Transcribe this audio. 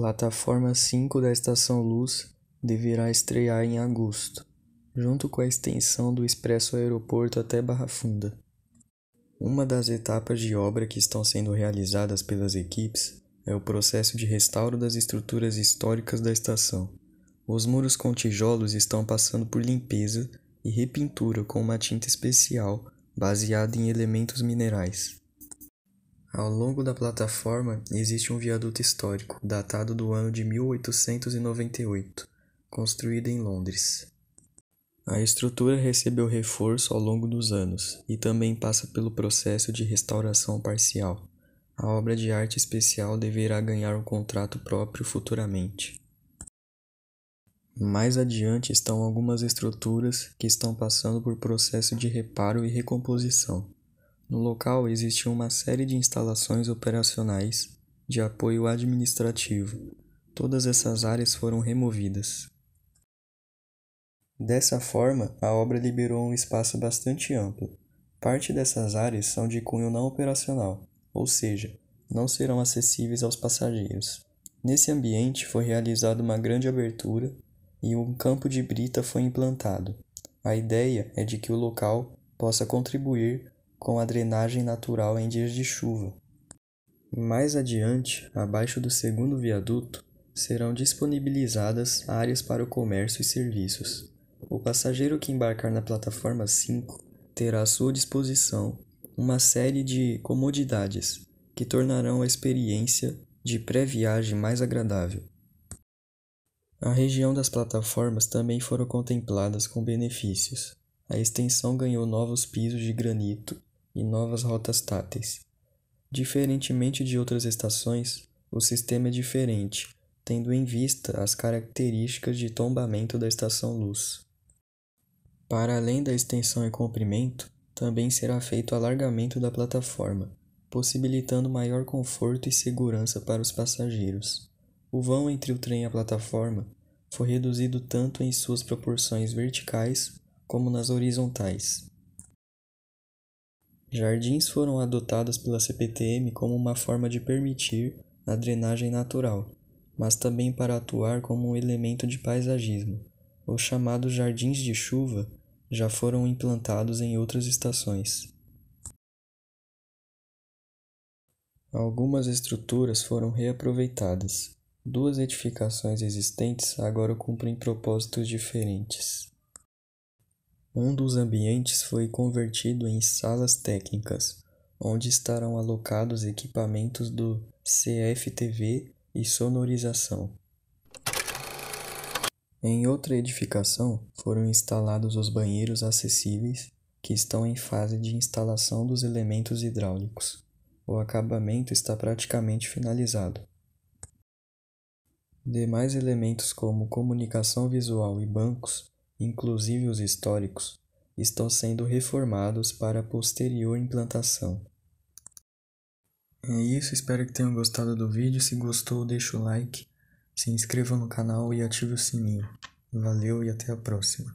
Plataforma 5 da Estação Luz deverá estrear em agosto, junto com a extensão do Expresso Aeroporto até Barra Funda. Uma das etapas de obra que estão sendo realizadas pelas equipes é o processo de restauro das estruturas históricas da estação. Os muros com tijolos estão passando por limpeza e repintura com uma tinta especial baseada em elementos minerais. Ao longo da plataforma existe um viaduto histórico, datado do ano de 1898, construído em Londres. A estrutura recebeu reforço ao longo dos anos e também passa pelo processo de restauração parcial. A obra de arte especial deverá ganhar um contrato próprio futuramente. Mais adiante estão algumas estruturas que estão passando por processo de reparo e recomposição. No local existe uma série de instalações operacionais de apoio administrativo. Todas essas áreas foram removidas. Dessa forma, a obra liberou um espaço bastante amplo. Parte dessas áreas são de cunho não operacional, ou seja, não serão acessíveis aos passageiros. Nesse ambiente foi realizada uma grande abertura e um campo de brita foi implantado. A ideia é de que o local possa contribuir com a drenagem natural em dias de chuva. Mais adiante, abaixo do segundo viaduto, serão disponibilizadas áreas para o comércio e serviços. O passageiro que embarcar na plataforma 5 terá à sua disposição uma série de comodidades que tornarão a experiência de pré-viagem mais agradável. A região das plataformas também foram contempladas com benefícios. A extensão ganhou novos pisos de granito e novas rotas táteis. Diferentemente de outras estações, o sistema é diferente, tendo em vista as características de tombamento da estação luz. Para além da extensão e comprimento, também será feito alargamento da plataforma, possibilitando maior conforto e segurança para os passageiros. O vão entre o trem e a plataforma foi reduzido tanto em suas proporções verticais como nas horizontais. Jardins foram adotados pela CPTM como uma forma de permitir a drenagem natural, mas também para atuar como um elemento de paisagismo. Os chamados jardins de chuva já foram implantados em outras estações. Algumas estruturas foram reaproveitadas, Duas edificações existentes agora cumprem propósitos diferentes. Um dos ambientes foi convertido em salas técnicas, onde estarão alocados equipamentos do CFTV e sonorização. Em outra edificação foram instalados os banheiros acessíveis, que estão em fase de instalação dos elementos hidráulicos. O acabamento está praticamente finalizado. Demais elementos como comunicação visual e bancos, inclusive os históricos, estão sendo reformados para posterior implantação. É isso, espero que tenham gostado do vídeo. Se gostou, deixa o like, se inscreva no canal e ative o sininho. Valeu e até a próxima.